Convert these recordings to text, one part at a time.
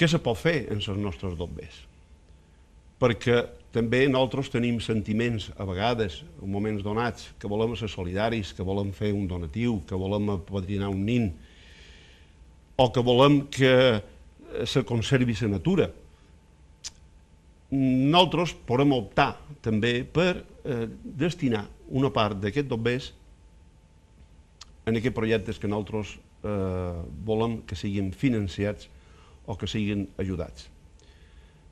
Què se pot fer en els nostres dobbers? Perquè també nosaltres tenim sentiments, a vegades, en moments donats, que volem ser solidaris, que volem fer un donatiu, que volem apadrinar un nin, o que volem que se conservi la natura. Nosaltres podem optar també per eh, destinar una part d'aquest dobbers en aquests projectes que nosaltres eh, volem que siguin financiats o que siguin ajudats.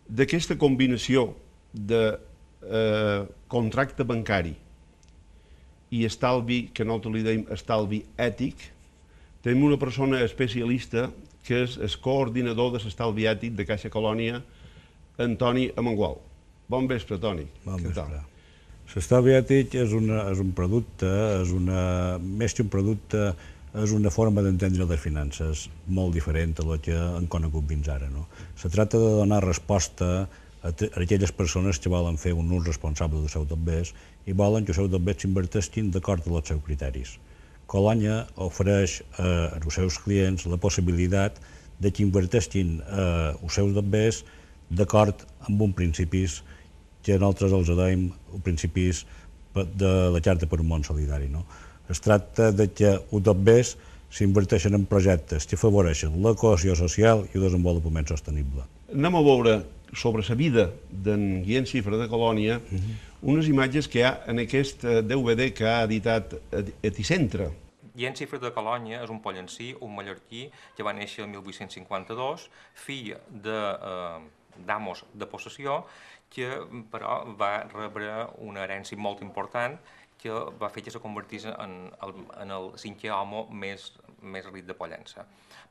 D'aquesta combinació de eh, contracte bancari i estalvi, que nosaltres li dèiem estalvi ètic, tenim una persona especialista que és el coordinador de l'estalvi ètic de Caixa Colònia, Antoni Amangual. Bon vespre, Toni. Bon vespre. L'estalvi ètic és, una, és un producte, és una, més que un producte, és una forma d'entendre les finances molt diferent a la que han conegut fins ara. No? Se tracta de donar resposta a, a aquelles persones que volen fer un ús responsable del seu dobbers i volen que els seus dobbers s'inverteixin d'acord amb els seus criteris. Colònia ofereix eh, als seus clients la possibilitat de que inverteixin eh, els seus dobbers d'acord amb uns principis que nosaltres els deim principis de la Xarta per un món solidari. No? Es tracta de que els dobbers s'inverteixen en projectes que afavoreixen la cohesió social i el desenvolupament sostenible. Anem a veure sobre la vida d'en Guillem Xifra de Colònia uh -huh. unes imatges que hi ha en aquest DVD que ha editat Eticentre. Guillem Xifra de Colònia és un pollencí, un mallorquí, que va néixer el 1852, fill de, eh, d'amos de possessió, que però va rebre una herència molt important que va fer que se convertís en en el cinquè home més, més ric de Pollença.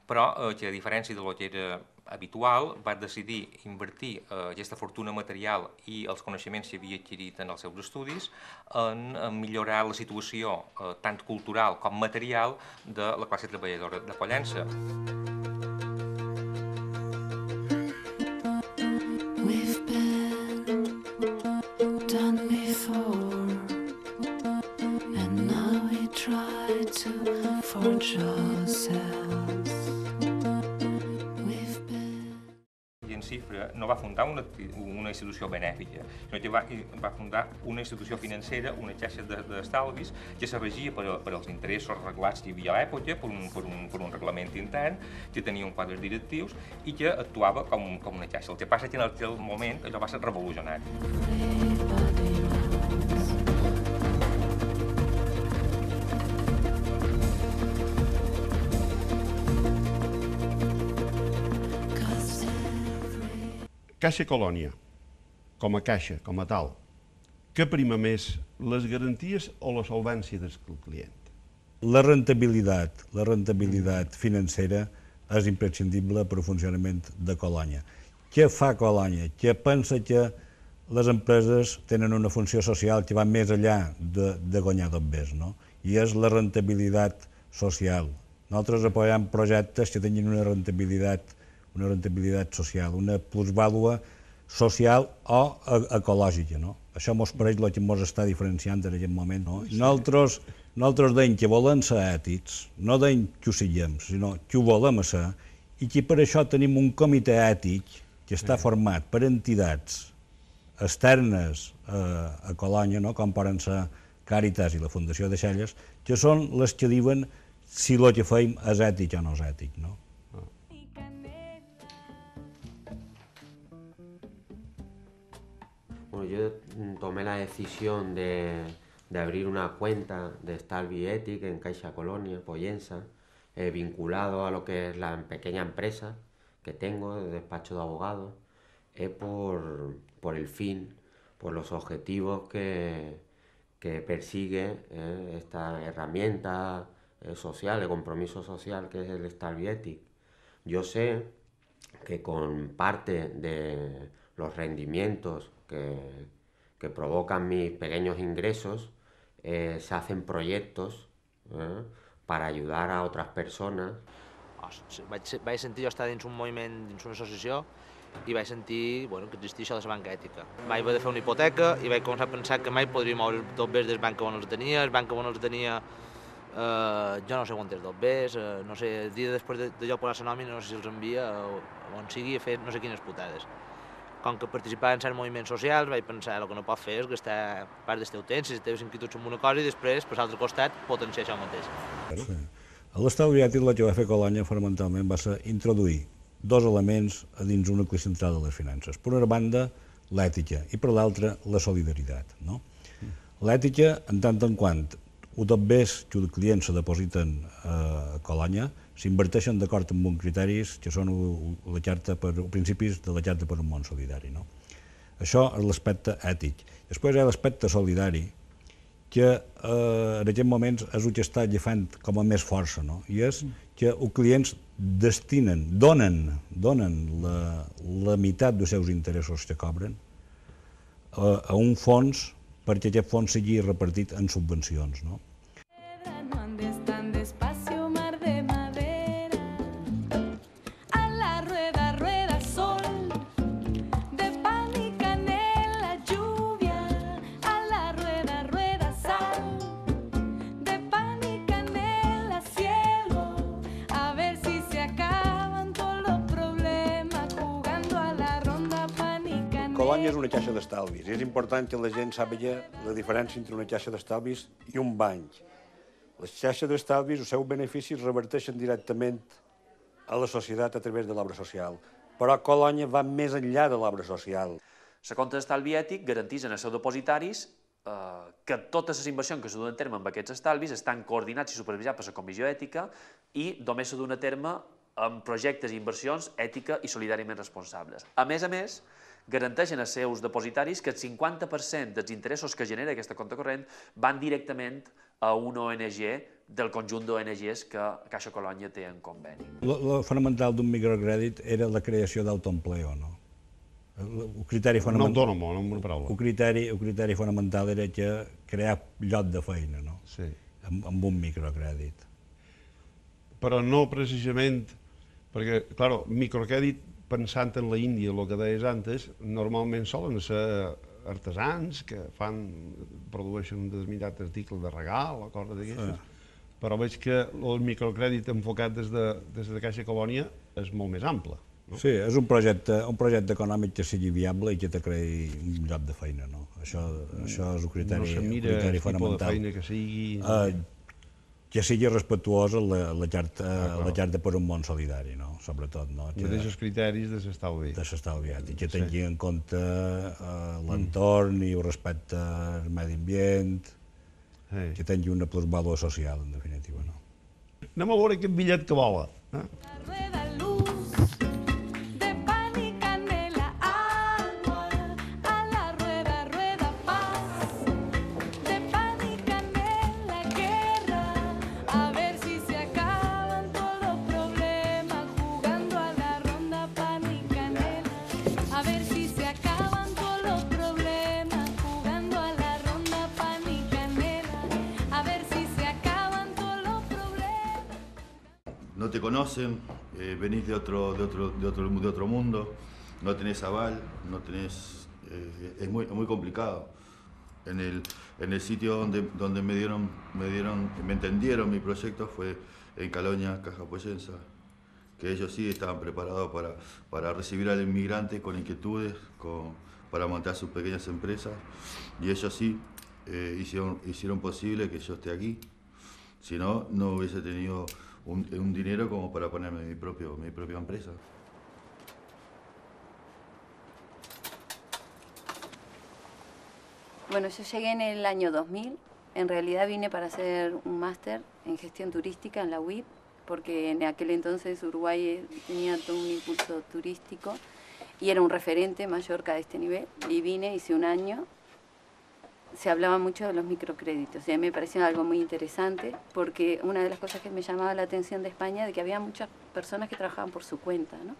Però eh, que a diferència de lo que era habitual, va decidir invertir eh, aquesta fortuna material i els coneixements que havia adquirit en els seus estudis en, en millorar la situació eh, tant cultural com material de la classe treballadora de Pollença. Una, una institució benèfica, sinó que va, va fundar una institució financera, una xarxa d'estalvis, de, que se regia per, per als interessos reglats que hi havia a l'època, per, un, per, un, per un reglament intern, que tenia un quadre directius i que actuava com, com una xarxa. El que passa és que en aquell moment allò va ser revolucionari. Caixa Colònia, com a caixa, com a tal, què prima més, les garanties o la solvència del client? La rentabilitat, la rentabilitat financera és imprescindible per al funcionament de Colònia. Què fa Colònia? Què pensa que les empreses tenen una funció social que va més enllà de, de guanyar dobbers, no? I és la rentabilitat social. Nosaltres apoyem projectes que tinguin una rentabilitat una rentabilitat social, una plusvàlua social o ecològica. No? Això mos pareix el que ens està diferenciant en aquest moment. No? I nosaltres, nosaltres deim que volem ser ètics, no deim que ho siguem, sinó que ho volem ser, i que per això tenim un comitè ètic que està format per entitats externes a, a Colònia, no? com poden ser Càritas i la Fundació de Xelles, que són les que diuen si el que feim és ètic o no és ètic. No? Yo tomé la decisión de, de abrir una cuenta de Stalvi Ethic en Caixa Colonia, Poyensa, eh, vinculado a lo que es la pequeña empresa que tengo de despacho de abogados, es por, por el fin, por los objetivos que, que persigue eh, esta herramienta eh, social, de compromiso social que es el Stalvi Ethic. Yo sé que con parte de los rendimientos que, que provocan mis pequeños ingresos, eh, se hacen proyectos eh, para ayudar a otras persones. Vaig, vaig sentir jo estar dins un moviment, dins una associació, i vaig sentir bueno, que existia això de la banca ètica. Vaig haver de fer una hipoteca i vaig començar a pensar que mai podria moure tot bé del banc on els tenia, el banc on els tenia Uh, jo no sé quantes dobbers, uh, no sé, el dia després de, de jo posar la nòmina, no sé si els envia o, on sigui a fer no sé quines putades. Com que participava en certs moviments socials, vaig pensar el que no pot fer és gastar part del teu temps, les teves inquietuds en una cosa i després, per l'altre costat, potenciar això mateix. Sí. L'estalvi ètic el que va fer Colònia fonamentalment va ser introduir dos elements a dins un nucli central de les finances. Per una banda, l'ètica i per l'altra, la solidaritat. No? L'ètica, en tant en quant ho dobbers que els clients se depositen a Colònia s'inverteixen d'acord amb uns criteris que són la xarta per, principis de la xarta per un món solidari. No? Això és l'aspecte ètic. Després hi ha l'aspecte solidari, que eh, en aquests moments és el que està agafant com a més força, no? i és que els clients destinen, donen, donen la, la meitat dels seus interessos que cobren a, a un fons perquè aquest fons sigui repartit en subvencions. No? Colònia és una caixa d'estalvis és important que la gent sàpiga la diferència entre una caixa d'estalvis i un banc. Les xarxes d'estalvis, els seus beneficis reverteixen directament a la societat a través de l'obra social, però Colònia va més enllà de l'obra social. La compte d'estalvi ètic garanteix als seus depositaris eh, que totes les inversions que se duen a terme amb aquests estalvis estan coordinats i supervisats per la Comissió Ètica i només se duen a terme amb projectes i inversions ètica i solidàriament responsables. A més a més, garanteixen als seus depositaris que el 50% dels interessos que genera aquesta compte corrent van directament a una ONG del conjunt d'ONGs que Caixa Colònia té en conveni. El fonamental d'un microcrèdit era la creació d'autoempleo, no? El criteri fonamental... Un autònom, no una paraula. El criteri, el criteri fonamental era que crear lloc de feina, no? Sí. Amb, amb un microcrèdit. Però no precisament, perquè, clar, microcrèdit pensant en la Índia, el que deies antes, normalment solen ser artesans que fan, produeixen un determinat article de regal o cosa d'aquestes, sí. però veig que el microcrèdit enfocat des de, des de Caixa Colònia és molt més ample. No? Sí, és un projecte, un projecte econòmic que sigui viable i que te creï un lloc de feina. No? Això, això és un criteri, no se mira un criteri fonamental. de feina que sigui... Uh, que sigui respectuosa la, la, xarta, ah, la xarta per un món solidari, no? sobretot. No? Que, Mateixos criteris de l'estalvi. De l'estalvi, i que tingui sí. en compte uh, l'entorn mm. i el respecte al medi ambient, sí. que tingui una plusvàlua social, en definitiva. No? Anem a veure aquest bitllet que vola. Eh? No te conocen, eh, venís de otro, de, otro, de, otro, de otro mundo, no tenés aval, no tenés, eh, es, muy, muy complicado. En el, en el sitio donde, donde me, dieron, me, dieron, me entendieron mi proyecto fue en Caloña, Caja Poyensa, que ellos sí estaban preparados para, para recibir al inmigrante con inquietudes, con, para montar sus pequeñas empresas, y ellos sí eh, hicieron, hicieron posible que yo esté aquí. Si no, no hubiese tenido un, dinero como para ponerme mi, propio, mi propia empresa. Bueno, yo llegué en el año 2000. En realidad vine para hacer un máster en gestión turística en la UIP, porque en aquel entonces Uruguay tenía todo un impulso turístico y era un referente Mallorca de este nivel. Y vine, hice un año se hablaba mucho de los microcréditos y a mí me pareció algo muy interesante porque una de las cosas que me llamaba la atención de España de que había muchas personas que trabajaban por su cuenta, ¿no?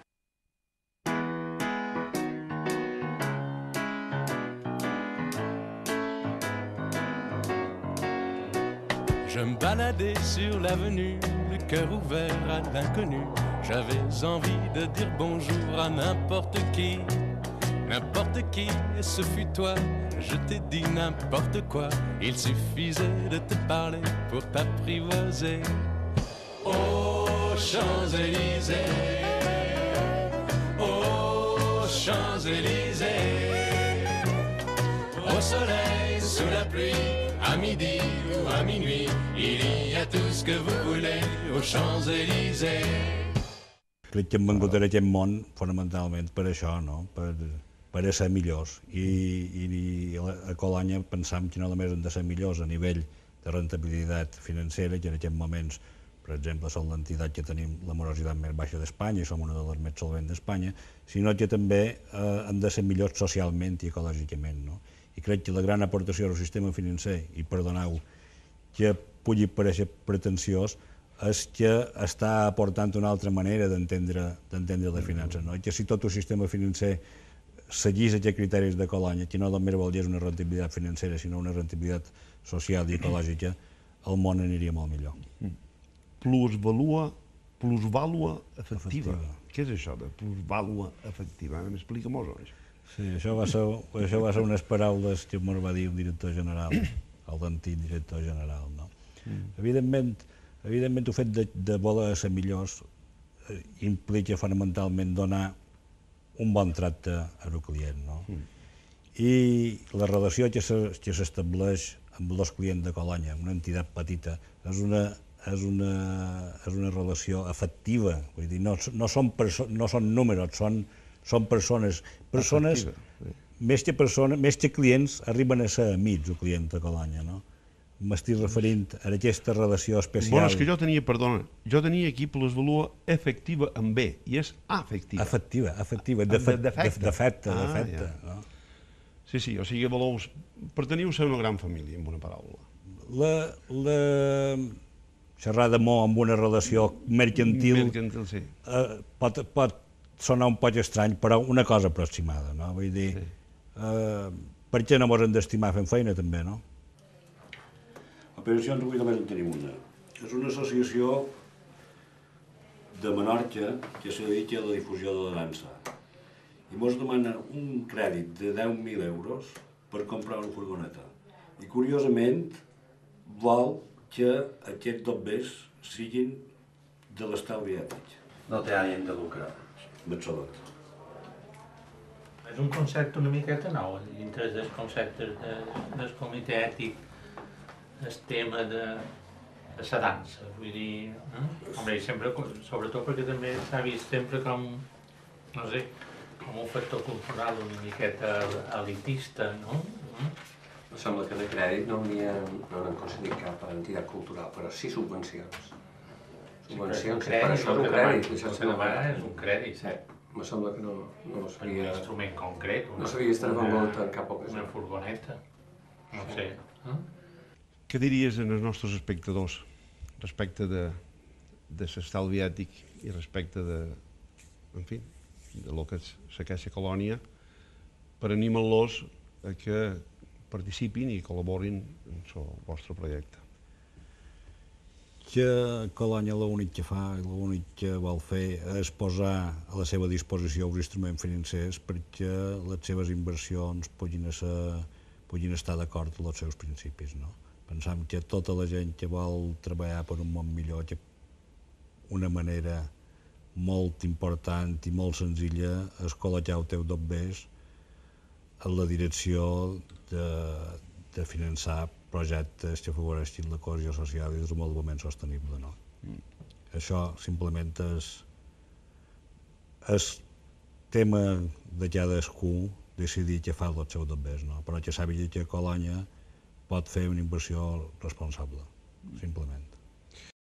Je me sur cœur l'inconnu. J'avais envie de bonjour n'importe qui. N'importe qui, ce fut toi. Je t'ai dit n'importe quoi, il suffisait de te parler pour t'apprivoiser. Aux Champs-Élysées, aux Champs-Élysées, au soleil, sous la pluie, à midi ou à minuit, il y a tout ce que vous voulez aux Champs-Élysées. Crec que hem vengut a aquest món fonamentalment per això, no? per, per a ser millors. I, i a Colònia pensam que no només hem de ser millors a nivell de rentabilitat financera, que en aquests moments, per exemple, som l'entitat que tenim la morositat més baixa d'Espanya i som una de les més solvents d'Espanya, sinó que també eh, hem de ser millors socialment i ecològicament. No? I crec que la gran aportació al sistema financer, i perdoneu que pugui pareixer pretensiós, és que està aportant una altra manera d'entendre les finances. No? I que si tot el sistema financer seguís aquests criteris de Colònia, que no només vol dir una rentabilitat financera, sinó una rentabilitat social i ecològica, el món aniria molt millor. Plusvalua, plusvàlua efectiva. Efectiva. Què és això de plusvàlua efectiva? M'explica-mos això. Sí, això va ser, això va ser unes paraules que ens va dir un director general, el d'antic director general. No? Mm. Evidentment, evidentment, el fet de, de voler ser millors eh, implica fonamentalment donar un bon tracte al client. No? Mm. I la relació que se- que s'estableix amb els clients de Colònia, una entitat petita, és una, és una, és una relació afectiva, vull dir, no, no, són, no són números, són, són persones. Persones, Afectiva, més que, persones, més que clients, arriben a ser amics, el client de Colònia, no? M'estic referint a aquesta relació especial. Bueno, és que jo tenia, perdona, jo tenia aquí plusvalua efectiva amb B, i és afectiva. Afectiva, afectiva, De- d'efecte, d'efecte. d'efecte, Ah, d'efecte. ja. No? Sí, sí, o sigui, voleu, preteniu ser una gran família, amb una paraula. La, la xerrada molt amb una relació mercantil, Mercantil, sí. eh, pot, pot sonar un poc estrany, però una cosa aproximada, no? Vull dir, Sí. eh, per què no ens hem d'estimar fent feina, també, no? Operacions avui només en tenim una. És una associació de Menorca que se dedica a la difusió de la dansa. I ens demana un crèdit de 10.000 euros per comprar una furgoneta. I curiosament vol que aquests dobbers siguin de l'estalvi ètic. No té ànim de lucre. Absolut. És un concepte una miqueta nou, dintre dels conceptes de, del comitè ètic, el tema de, de la dansa, vull dir, eh? Hombre, sempre, sobretot perquè també s'ha vist sempre com, no sé, com un factor cultural una miqueta elitista, no? Eh? Em sembla que de crèdit no n'hi ha, no n'han concedit cap a entitat cultural, però sí subvencions. Subvencions, sí, per això és un crèdit. Això que demana és un crèdit, Sí, me sembla que no, no un s'havia... instrument concret, una, No s'havia estat una, envolta en cap ocasió. una furgoneta, no sé. Eh? Què diries els nostres espectadors respecte de, de l'estalvi ètic i respecte de, en fi, de lo que és la Caixa Colònia per animar-los a que participin i col·laborin en el vostre projecte? que Colònia l'únic que fa i l'únic que vol fer és posar a la seva disposició els instruments financers perquè les seves inversions puguin, ser, puguin estar d'acord amb els seus principis. No? Pensam que tota la gent que vol treballar per un món millor, que una manera molt important i molt senzilla és col·locar el teu dobbers en la direcció de, de finançar projectes que afavoreixin la cohesió social i el desenvolupament sostenible. No? Mm. Això simplement és, és tema de cadascú decidir què fa els seus dobbers, no? però que sàpiga que Colònia pot fer una inversió responsable, simplement.